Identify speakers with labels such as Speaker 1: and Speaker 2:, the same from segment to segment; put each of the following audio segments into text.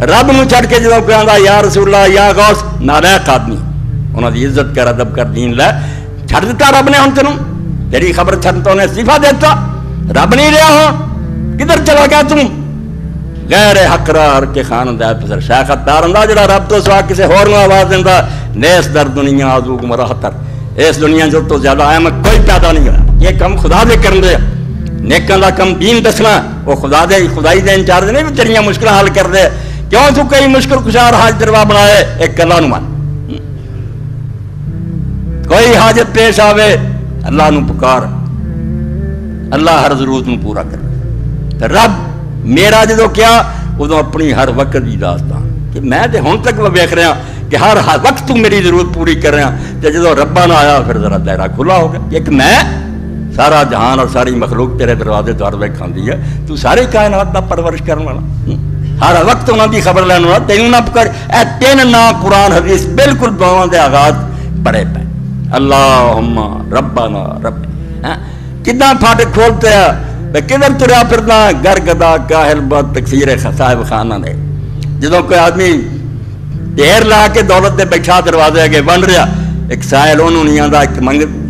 Speaker 1: رب نو چھڑ کے جدو کہ یا رسول اللہ، یا غوث نالائق آدمی۔ انہوں نے عزت کر، ادب کر، دین لے۔ چھڑ دیتا رب نے ہم تنو تیری خبر چھڑ تو انہیں صفحہ دیتا رب نہیں رہا ہوں کدھر چلا گیا تم؟ غیر حق را ہر کے خان دا پسر شیخ اتار دا جڑا رب تو سوا کسے ہور نو آواز دیندا۔ نیس در دنیا آزو گمراہ تر اس دنیا جو تو زیادہ آیا میں کوئی پیدا نہیں ہوا۔ یہ کم خدا دے کرن دے۔ نیکاں دا کم دین دسنا، وہ خدا دے خدای دے انچار دے نہیں تیریاں مشکلہ حل کر دے۔ کیوں تو کئی مشکل کشا اور حاج دروا بنائے، ایک اللہ نو من کوئی حاجت پیش آوے، اللہ نو پکار۔ اللہ ہر ضرورت نو پورا کر رب میرا جدو کیا، ادو اپنی ہر وقت دی داستان۔ کہ میں تے ہن تک ویکھ رہا ہاں کہ ہر وقت تو میری ضرورت پوری کر رہا ہاں۔ تے جدو ربا نہ آیا، پھر ذرا دائرہ کھلا ہو گیا۔ ایک میں سارا جہان اور ساری مخلوق تیرے دروازے دور میں کھاندی ہے۔ تو سارے کائنات دا پرورش کرن والا ہر وقت انہوں دی خبر لینا والا، تینوں نہ پکڑ اے تین نا قرآن، حدیث بالکل دعاواں دے آغاز پڑے پے۔ اللہم ربنا رب۔ کداں پھاٹے کھولتے ہیں۔ میں کدھر تریا پھرنا گر گدا، کاہل بہت تکثیر صاحب خانہ نے جدو کوئی آدمی ڈھیر لا کے دولت دے بیٹھا دروازے اگے بن رہا، ایک سائل انہوں نہیں آندا، ایک منگ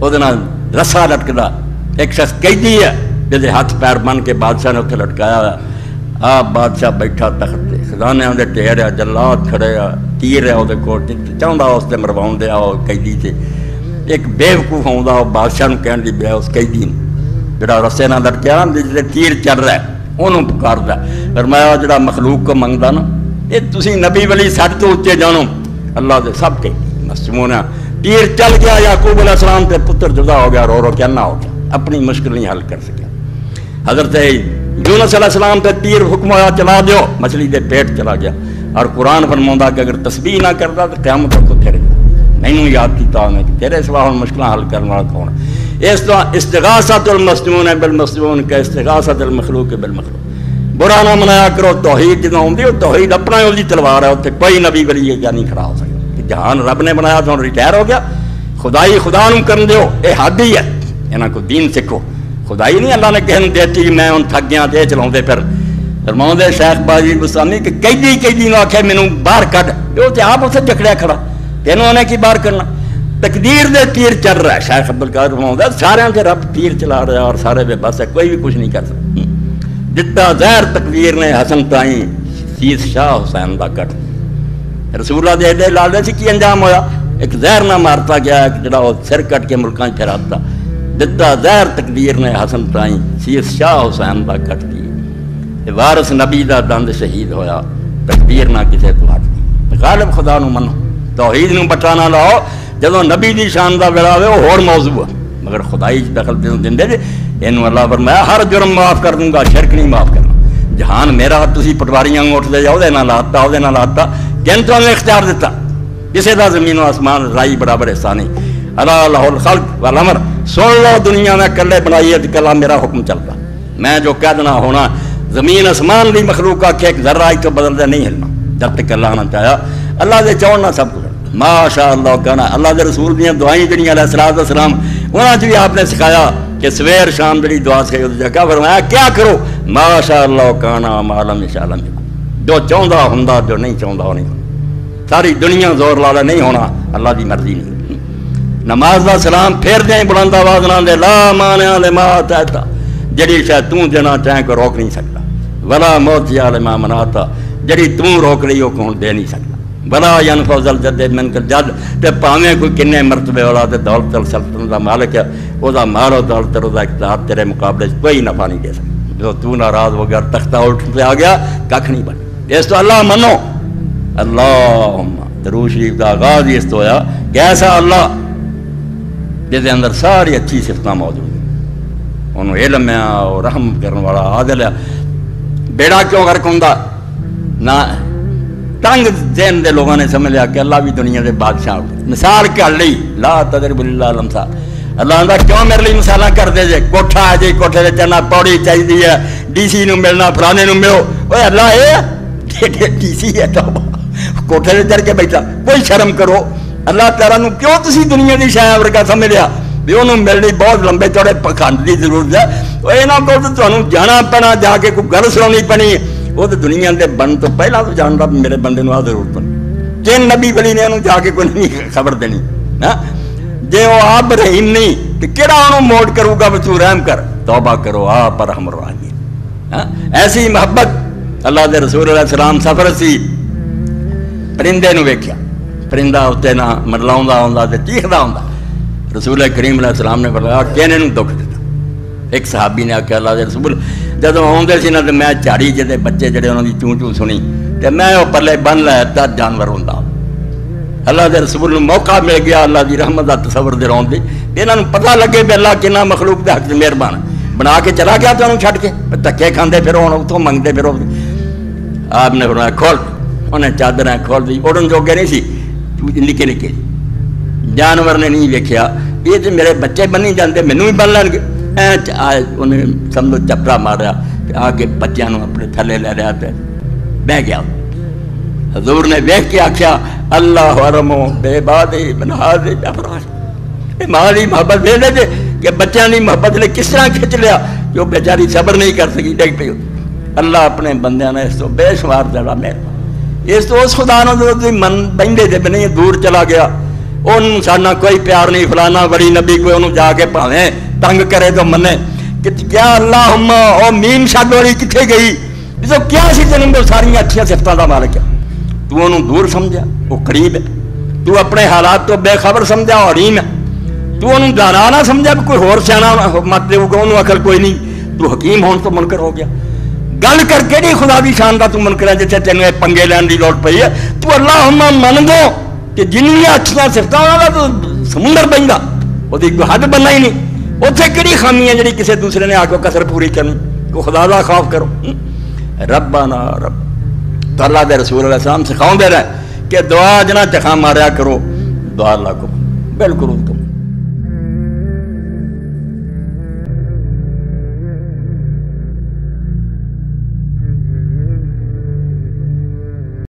Speaker 1: وہ رسا لٹکتا ایک شخص قیدی ہے جیسے ہاتھ پیر بن کے بادشاہ نے اتنے لٹکایا ہوا آپ بادشاہ بیٹھا تخت خزانے آدھے ٹھہر جلاد کھڑے آ تیر ہے وہ چاہتا اس سے مروا دیا وہ قیدی سے ایک بےوقوف آؤں وہ بادشاہ کہن دی پیا اس قیدی جڑا رسے نہ لٹکیا نا جسے تیر چل رہا ہے انہوں پکارتا ہے فرمایا جڑا مخلوق کو منگتا نا یہ تسی نبی ولی سڈ تو اچے جانو اللہ سے سب کے مسمون تیر چل گیا، یعقوب علیہ السلام تے پتر جدا ہو گیا، رو رو کیا نہ ہو گیا۔ اپنی مشکل نہیں حل کر سکیا حضرت یونس علیہ السلام تے تیر حکم ہویا، چلا دیو۔ مچھلی دے پیٹ چلا گیا۔ اور قرآن فرماؤں کہ اگر تسبیح نہ کرتا تو قیامت کو پھر نہیں یاد کیتا ہوں کہ تیرے سوا ہوں مشکل حل کرنا کون اس طرح استغاثت المسلمون بالمسلمون کا استغاثت المخلوق بالمخلوق۔ برا نہ منایا کرو، توحید جنہوں دیو توحید اپنا ہی تلوار ہے اتنے کوئی نبی ولی یہ نہیں کھڑا ہو سکتا۔ جہان رب نے بنایا تھا ریٹائر ہو گیا۔ خدائی خدا نو کرن دیو، اے حد ہی ہے۔ انہاں کو دین سکھو خدائی نہیں، اللہ نے کہن دیتی میں ان تھک گیا تے چلاؤں دے پھر۔ فرماؤں دے شیخ باجی بسانی کہ قیدی قیدی نو آکھے میں منوں باہر کڑ جو تے آپ اسے جکڑیا کھڑا۔ تینوں انہیں کی باہر کرنا۔ تقدیر دے تیر چل رہا ہے۔ شیخ عبدالقادر فرماؤں دے سارے دے رب تیر چلا رہا ہے اور سارے بے بس ہے، کوئی بھی کچھ نہیں کر سکتا۔ جتا زہر تقدیر نے حسن تائیں، سیس شاہ حسین دا کٹ۔ رسول اللہ دے لالے سے کی انجام ہویا؟ ایک زہر نہ مارتا گیا، ایک جڑا وہ سر کٹ کے ملکاں پھیراتا دتا زہر تقدیر نے حسن تائیں سیس شاہ حسین دا کٹ دی۔ وارث نبی دا دند شہید ہویا۔ تقدیر نہ کسے تو ہٹ دی۔ غالب خدا نو منو۔ توحید نو بچا نہ لاؤ۔ جدو نبی دی شان دا ویڑا ہوئے، وہ اور موضوع ہے مگر خدائی جی دخل دن دن دے اینو اللہ فرمایا، ہر جرم معاف کر دوں گا، شرک نہیں معاف کرنا۔ جہان میرا، تسی پٹواریاں اٹھ دے جاؤ، دے نہ لاتا ہو دے نہ لاتا جنتوں میں اختیار دیتا۔ جسے دا زمین و آسمان، رائی بڑا بڑے سانی اللہ اللہ الخلق والامر۔ سن لو دنیا میں کلے بنائی بنائیے کلا میرا حکم چلتا۔ میں جو کہہ دنا ہونا، زمین آسمان لی مخلوق کا کہ ایک ذرہ آئی تو بدل دے، نہیں ہلنا۔ جب تک اللہ نہ چاہیا اللہ دے چاہنا سب کچھ۔ ماشاء اللہ کہنا۔ اللہ دے رسول دیا دعائیں جنی علیہ السلام وہاں جو آپ نے سکھایا کہ سویر شام جڑی دعا سکھائی جگہ فرمایا، کیا کرو؟ ماشاء اللہ کہنا معلوم اللہ جو چاہتا ہوں جو نہیں چاہتا وہ نہیں ساری دنیا زور لالا نہیں ہونا اللہ دی مرضی نہیں نماز دا سلام پھر دیا بلند آواز نہ دے لا مانیا ما تا جڑی شاید توں دینا چاہیں کو روک نہیں سکتا ولا موت یا منا مناتا جڑی توں روک لئی وہ کون دے نہیں سکتا بلا یان فوزل جد من کر جد تے پاویں کوئی کنے مرتبے والا تے دولت سلطنت دا مالک ہے او دا مال او دولت او دا اقتدار تیرے مقابلے کوئی نفع نہیں دے سکتا جو تو ناراض ہو گیا تختہ اٹھ پہ آ گیا ککھ نہیں بن اس تو اللہ منو۔ اللہ درو شریف کا آغاز اس تو ہوا کہ ایسا اللہ جہد اندر ساری اچھی سفت موجود ہیں۔ انہوں علم ہے اور رحم کرنے والا عادل ہے۔ بیڑا کیوں غرق ہوں نہ، تنگ ذہن دے لوگوں نے سمجھ لیا کہ اللہ بھی دنیا دے بادشاہ مثال کر لی۔ لا تدرب اللہ صاحب اللہ آدھا کیوں میرے لیے مثالاں کر دے جے؟ کوٹھا ہے جی کوٹھے دے چنا پوڑی چاہی دی ہے۔ ڈی سی نو ملنا پرانے نو ملو۔ اوے اللہ، اے ڈی سی ہے تو کوٹھے دے چڑھ کے بیٹھا کوئی شرم کرو اللہ تعالیٰ نو کیوں تسی دنیا دی شاہ ورگا سمجھ لیا بھی انہوں ملنی بہت لمبے چوڑے پکھانڈ دی ضرورت ہے وہ یہاں کو تو تمہیں جانا پینا جا کے کوئی گل سنانی پنی وہ تو دنیا دے بن تو پہلا تو جانتا بھی میرے بندے نو آ ضرورت پنی کن نبی ولی نے انہوں جا کے کوئی نہیں خبر دینی ہاں جے وہ آپ رحیم نہیں تو کہڑا انہوں موڑ کروں گا بھی تو رحم کر توبہ کرو آپ پر ہم ایسی محبت اللہ دے رسول علیہ السلام سفر سی پرندے نو ویکھیا پرندہ اتنے نہ مرلاؤں ہوں تو چیختا ہوں رسول کریم علیہ السلام نے فرمایا کہنے نو دکھ دیتا ایک صحابی نے آخیا اللہ دے رسول جب آدھے سی نا تو میں جھاڑی جہے بچے جڑے انہوں کی چوں چوں سنی تو میں وہ پلے بن لایا تر جانور ہوں اللہ دے رسول نو موقع مل گیا اللہ دی رحمت کا تصور دے رون دی یہاں پتہ لگے بھی اللہ کنا مخلوق دے حق مہربان بنا کے چلا گیا تو انہوں چھڈ کے دھکے کھاندے پھرو ہوں اتوں منگتے پھرو آپ نے فرمایا، کھول۔ انہیں چادر کھول دی۔ اڑن جوگے نہیں سی نکے نکے جانور نے نہیں ویکیا یہ تو میرے بچے بنی جاتے مینو بھی بن لین گے۔ انہیں سمجھو چپڑا مارا آ کے بچوں اپنے تھلے لے رہا تو بہ گیا۔ حضور نے ویک کے آخیا اللہ حرمو بے باد بنا دے ماں کی محبت دے دے کہ بچوں کی محبت نے کس طرح کھچ لیا کہ وہ بیچاری صبر نہیں کر سکی ڈگ پی اللہ اپنے بندیاں نے اس تو بے شمار جڑا مہربان اس تو اس خدا نے من بہتے تھے نہیں دور چلا گیا۔ ان سانا کوئی پیار نہیں، فلانا بڑی نبی کوئی انہوں جا کے پاویں تنگ کرے تو منے۔ کہ کیا اللہ او میم شاد والی کتنے گئی؟ تو کیا سی تین ساری اچھا سفتوں کا مالک ہے۔ تو انہوں دور سمجھا، وہ قریب ہے۔ تو اپنے حالات تو بے خبر سمجھا حریم ہے۔ تو انہوں دانا نہ سمجھا، کوئی ہور سیاح مت دے گا انہوں اکل کوئی نہیں۔ تو حکیم ہون تو منکر ہو گیا۔ گل کر کے نہیں خدا بھی شان کا تو منکر ہے جیسے تینوں پنگے لین کی لوٹ پی ہے تو اللہ ہم من دو کہ جنیا اچھا سفت تو سمندر بہتا وہ حد بننا ہی نہیں اتنے کہڑی خامی ہے جی کسی دوسرے نے آ کے کسر پوری کرنی کو خدا کا خوف کرو رب نا رب تو اللہ دے رسول علیہ السلام سکھاؤں دے رہے کہ دعا جنا چکھا ماریا کرو دعا اللہ کو بالکل